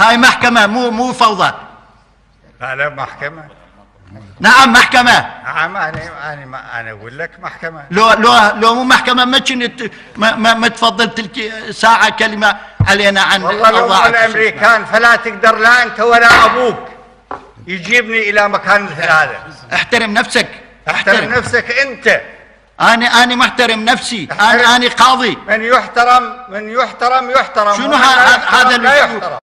هاي محكمة مو مو فوضى. لا لا محكمة. نعم محكمة. نعم أنا أنا أنا أقول لك محكمة. لو لو لو مو محكمة ما كنت ما, ما, ما تفضل تلك ساعة كلمة علينا عن والله لو الأمريكان فلا تقدر لا أنت ولا أبوك يجيبني إلى مكان مثل هذا. احترم نفسك. احترم نفسك أنت. أنا أنا محترم نفسي. أنا أنا قاضي. من يحترم من يحترم يحترم. شنو هذا هذا لا يحترم.